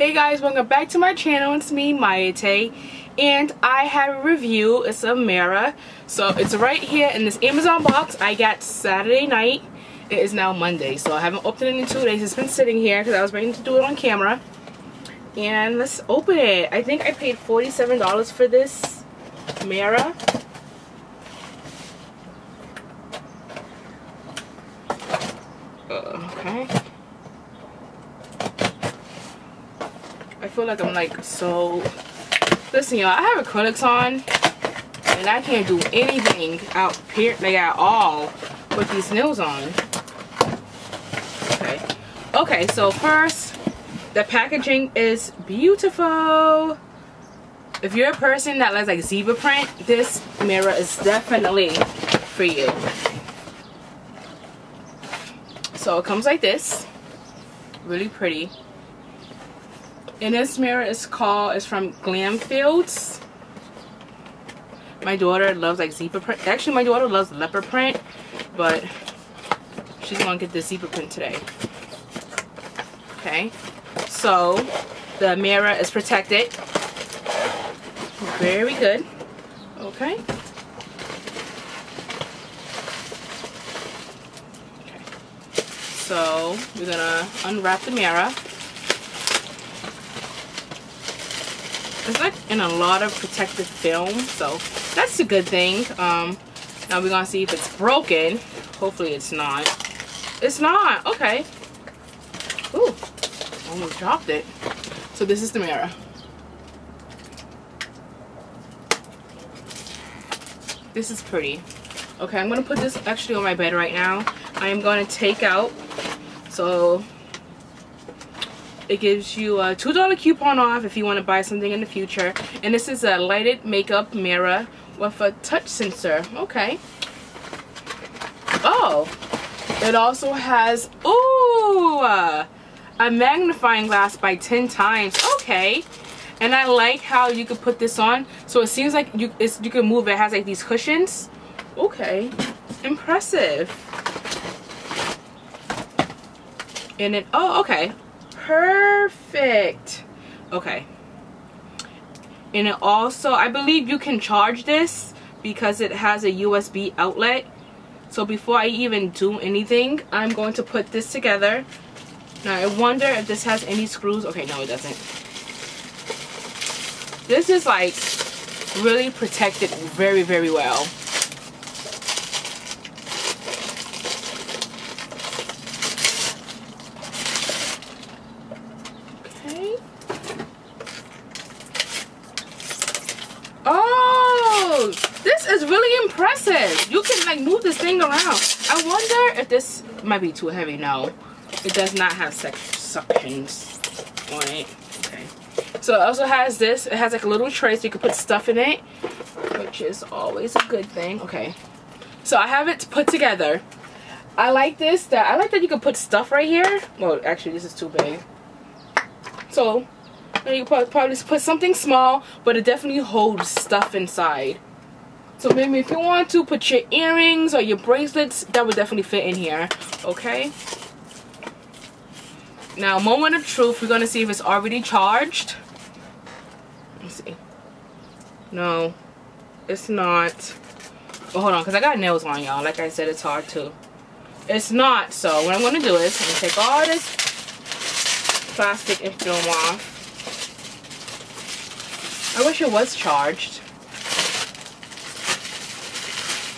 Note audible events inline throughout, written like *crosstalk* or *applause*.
Hey guys, welcome back to my channel. It's me, Mia, and I have a review. It's a mirror. So it's right here in this Amazon box I got Saturday night. It is now Monday, so I haven't opened it in two days. It's been sitting here because I was waiting to do it on camera. And let's open it. I think I paid $47 for this mirror. Uh, okay. I feel like I'm like so listen y'all I have acrylics on and I can't do anything out here like at all with these nails on okay okay so first the packaging is beautiful if you're a person that likes like zebra print this mirror is definitely for you so it comes like this. Really pretty. And this mirror is called, it's from Glamfields. My daughter loves like zebra print. Actually, my daughter loves leopard print, but she's gonna get the zebra print today. Okay, so the mirror is protected. Very good. Okay. So we're gonna unwrap the mirror. It's like in a lot of protective film, so that's a good thing. Um, now we're gonna see if it's broken. Hopefully it's not. It's not, okay. Ooh, almost dropped it. So this is the mirror. This is pretty. Okay, I'm gonna put this actually on my bed right now. I am to take out so it gives you a $2 coupon off if you want to buy something in the future. And this is a lighted makeup mirror with a touch sensor. Okay. Oh, it also has, ooh, a magnifying glass by 10 times. Okay. And I like how you could put this on. So it seems like you, you can move it. It has like these cushions. Okay. Impressive. and then oh okay perfect. Okay. And it also I believe you can charge this because it has a USB outlet. So before I even do anything I'm going to put this together. Now I wonder if this has any screws. Okay no it doesn't. This is like really protected very very well is impressive. You can like move this thing around. I wonder if this might be too heavy. No, it does not have suctions on it. Okay. So it also has this. It has like a little tray so you can put stuff in it, which is always a good thing. Okay. So I have it put together. I like this. That I like that you can put stuff right here. Well, actually, this is too big. So you probably put something small, but it definitely holds stuff inside. So maybe if you want to put your earrings or your bracelets, that would definitely fit in here. Okay. Now, moment of truth. We're to see if it's already charged. Let's see. No, it's not. Oh, hold on, because I got nails on, y'all. Like I said, it's hard to. It's not. So what I'm to do is I'm to take all this plastic and film off. I wish it was charged.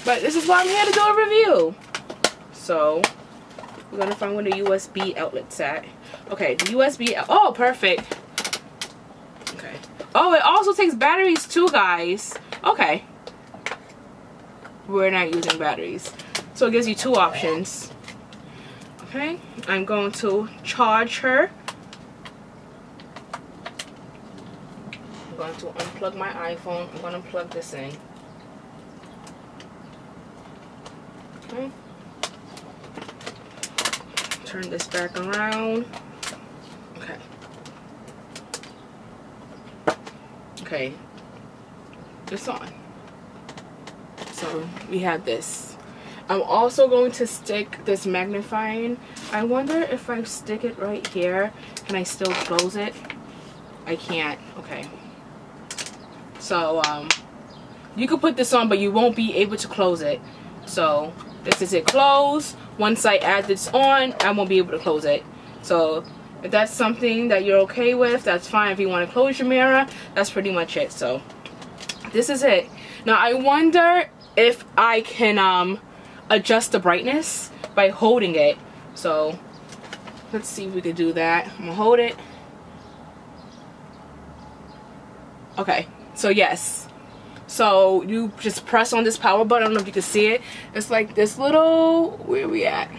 But this is why I'm here to do a review. So, we're going to find where the USB outlet's at. Okay, the USB, oh, perfect. Okay. Oh, it also takes batteries too, guys. Okay. We're not using batteries. So it gives you two options. Okay, I'm going to charge her. I'm going to unplug my iPhone. I'm going to plug this in. Okay. Turn this back around. Okay. Okay. It's on. So we have this. I'm also going to stick this magnifying. I wonder if I stick it right here, can I still close it? I can't. Okay. So, um, you can put this on, but you won't be able to close it. So, this is it closed. Once I add this on, I won't be able to close it. So, if that's something that you're okay with, that's fine. If you want to close your mirror, that's pretty much it. So, this is it. Now, I wonder if I can um, adjust the brightness by holding it. So, let's see if we can do that. I'm to hold it. Okay, so yes. So you just press on this power button. I don't know if you can see it. It's like this little, where we at?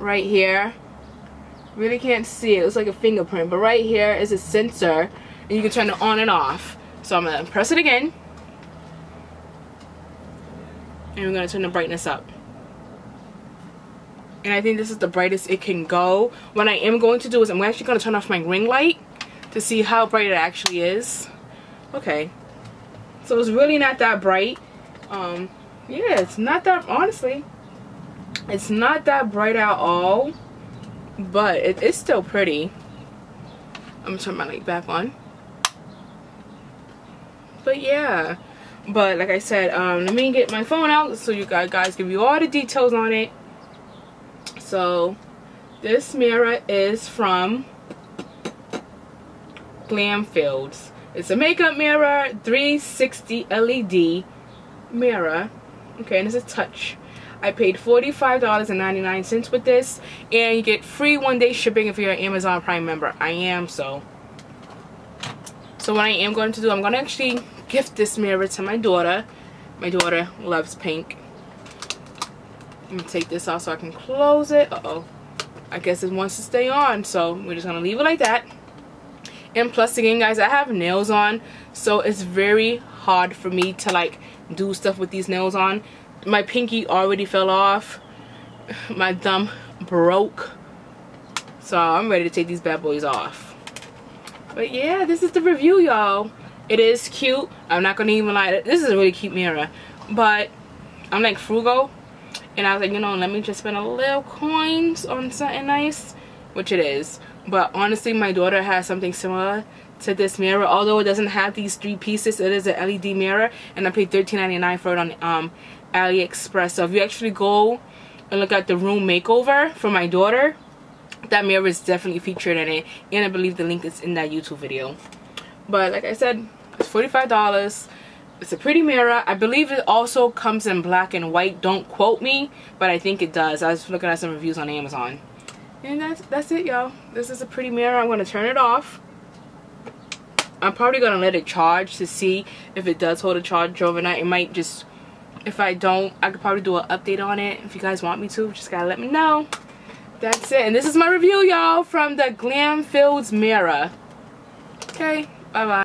Right here. Really can't see it. It's like a fingerprint. But right here is a sensor. And you can turn it on and off. So I'm going to press it again. And we're going to turn the brightness up. And I think this is the brightest it can go. What I am going to do is I'm actually going to turn off my ring light to see how bright it actually is. Okay. So it's really not that bright. Um, yeah, it's not that, honestly, it's not that bright at all. But it, it's still pretty. I'm to turn my light back on. But yeah. But like I said, um, let me get my phone out so you guys, guys give you all the details on it. So this mirror is from Glamfields. It's a makeup mirror, 360 LED mirror. Okay, and it's a touch. I paid $45.99 with this, and you get free one-day shipping if you're an Amazon Prime member. I am, so. So what I am going to do, I'm going to actually gift this mirror to my daughter. My daughter loves pink. I'm going to take this off so I can close it. Uh-oh. I guess it wants to stay on, so we're just going to leave it like that and plus again guys I have nails on so it's very hard for me to like do stuff with these nails on. My pinky already fell off. *sighs* My thumb broke. So I'm ready to take these bad boys off. But yeah this is the review y'all. It is cute. I'm not gonna even lie. This is a really cute mirror. But I'm like frugal. And I was like you know let me just spend a little coins on something nice which it is but honestly my daughter has something similar to this mirror. Although it doesn't have these three pieces it is an LED mirror and I paid $13.99 for it on um, AliExpress. So if you actually go and look at the room makeover for my daughter that mirror is definitely featured in it and I believe the link is in that YouTube video. But like I said it's $45 it's a pretty mirror. I believe it also comes in black and white. Don't quote me but I think it does. I was looking at some reviews on Amazon and that's that's it y'all. This is a pretty mirror. I'm going to turn it off. I'm probably going to let it charge to see if it does hold a charge overnight. It might just if i don't i could probably do an update on it. If you guys want me to just gotta let me know. That's it. And this is my review y'all from the glamfields mirror. Okay bye bye